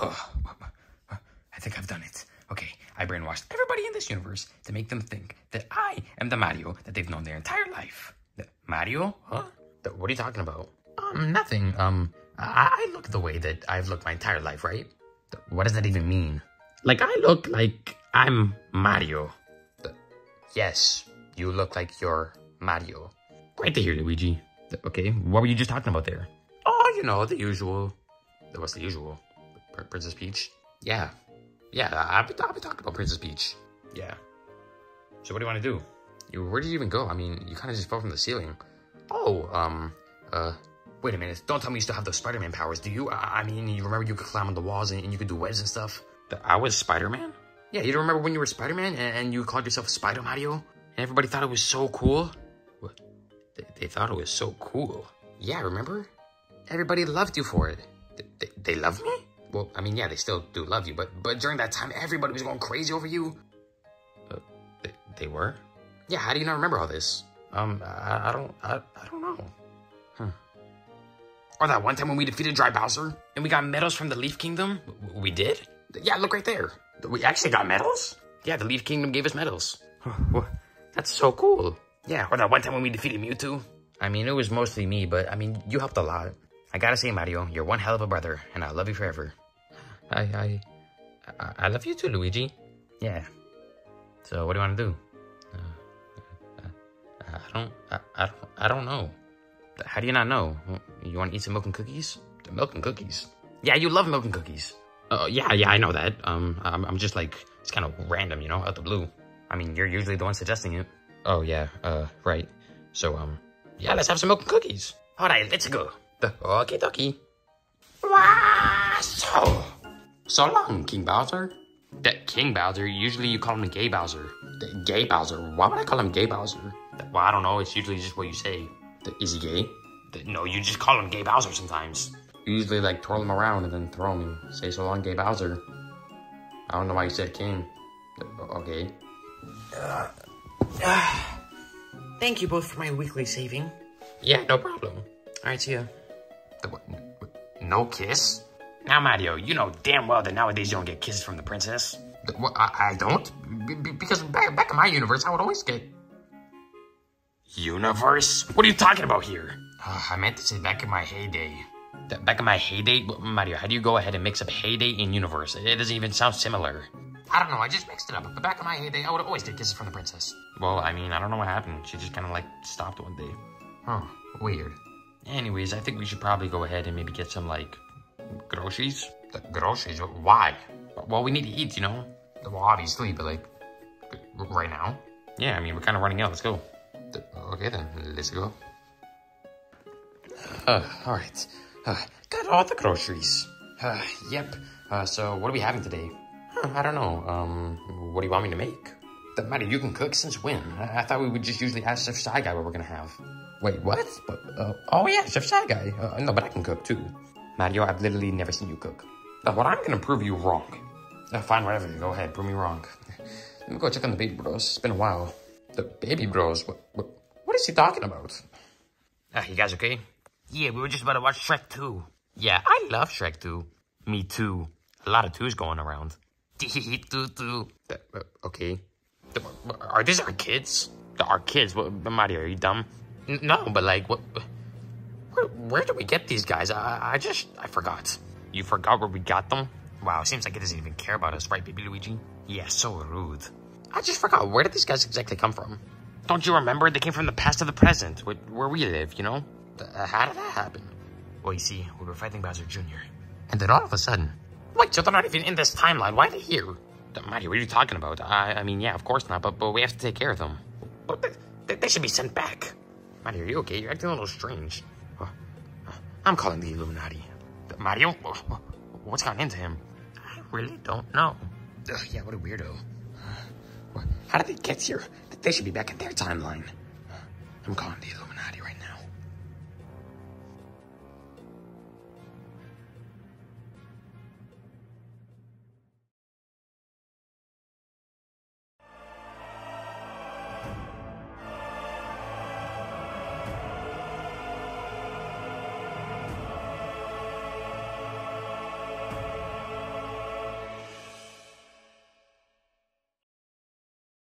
Oh, I think I've done it. Okay, I brainwashed everybody in this universe to make them think that I am the Mario that they've known their entire life. The Mario? Huh? The- what are you talking about? Um, nothing. Um, I, I look the way that I've looked my entire life, right? The- what does that even mean? Like, I look like I'm Mario. The- yes, you look like you're Mario. Great to hear, Luigi. Okay, what were you just talking about there? Oh, you know, the usual. What's the usual? Pr- Princess Peach? Yeah. Yeah, I'll be, I'll be talking about Princess Peach. Yeah. So what do you want to do? You, where did you even go? I mean, you kind of just fell from the ceiling. Oh, um, uh, wait a minute. Don't tell me you still have those Spider-Man powers, do you? I, I mean, you remember you could climb on the walls and, and you could do webs and stuff? Th- I was Spider-Man? Yeah, you don't remember when you were Spider-Man and, and you called yourself Spider Mario? And everybody thought it was so cool? What? They, they thought it was so cool. Yeah, remember? Everybody loved you for it. They, they, they love me? Well, I mean, yeah, they still do love you, but but during that time, everybody was going crazy over you. Uh, they, they were? Yeah, how do you not remember all this? Um, I, I don't, I, I don't know. Huh. Or that one time when we defeated Dry Bowser and we got medals from the Leaf Kingdom? We did? Yeah, look right there. We actually got medals? Yeah, the Leaf Kingdom gave us medals. That's so cool. Yeah, or that one time when we defeated Mewtwo? I mean, it was mostly me, but I mean, you helped a lot. I gotta say, Mario, you're one hell of a brother, and I'll love you forever. I, I, I, love you too, Luigi. Yeah. So, what do you want to do? Uh, uh, I don't, I, I don't, I don't know. How do you not know? You want to eat some milk and cookies? The milk and cookies? Yeah, you love milk and cookies. Oh, yeah, yeah, I know that. Um, I'm, I'm just like, it's kind of random, you know, out the blue. I mean, you're usually the one suggesting it. Oh, yeah, uh, right. So, um, yeah, let's have some milk and cookies. All right, let's go. The okie dokie. Wow, so, so long, King Bowser. That King Bowser, usually you call him Gay Bowser. The Gay Bowser, why would I call him Gay Bowser? Well, I don't know, it's usually just what you say. The, is he gay? The, no, you just call him Gay Bowser sometimes. You usually like twirl him around and then throw him say so long, Gay Bowser. I don't know why you said King. The- Okay. Thank you both for my weekly saving. Yeah, no problem. Alright, see ya. The what? No kiss? Now, Mario, you know damn well that nowadays you don't get kisses from the princess. The, what, I, I don't? B- because back, back in my universe, I would always get... Universe? What are you talking about here? Uh, I meant to say back in my heyday. Th- back in my heyday? Mario, how do you go ahead and mix up heyday and universe? It doesn't even sound similar. I don't know, I just mixed it up. But back in my heyday, I would always get kisses from the princess. Well, I mean, I don't know what happened. She just kind of like stopped one day. Huh, weird. Anyways, I think we should probably go ahead and maybe get some like groceries. The groceries? Why? Well, we need to eat, you know. Well, obviously, but like right now. Yeah, I mean, we're kind of running out. Let's go. Okay then, let's go. Uh, all right. Uh, got all the groceries. Uh, yep. Uh, so what are we having today? Huh, I don't know. Um, what do you want me to make? Doesn't matter. You can cook since when? I, I thought we would just usually ask Chef Shy Guy what we're gonna have. Wait, what? But, uh, oh yeah, Chef Shy Guy. Uh, no, but I can cook too. Mario, I've literally never seen you cook. Uh, well, I'm gonna prove you wrong. Uh, fine, whatever. Go ahead, prove me wrong. Let me go check on the baby bros. It's been a while. The baby bros? What? What, what is he talking about? Uh, you guys okay? Yeah, we were just about to watch Shrek 2. Yeah, I love Shrek 2. Me too. A lot of twos going around. Two, two. Uh, uh, okay. Are these our kids? Our kids? What, Mario, are you dumb? No, but like, what? Where, where did we get these guys? I, I just, I forgot. You forgot where we got them? Wow, seems like it doesn't even care about us, right, baby Luigi? Yeah, so rude. I just forgot. Where did these guys exactly come from? Don't you remember? They came from the past to the present, where, where we live, you know? Uh, how did that happen? Well, you see, we were fighting Bowser Jr. And then all of a sudden... Wait, so they're not even in this timeline. Why are they here? Mario, what are you talking about? I, I mean, yeah, of course not, but, but we have to take care of them. But they, they, should be sent back. Mario, are you okay? You're acting a little strange. I'm calling the Illuminati. Mario? What's gone into him? I really don't know. Ugh, yeah, what a weirdo. How did they get here? They should be back in their timeline. I'm calling the Illuminati.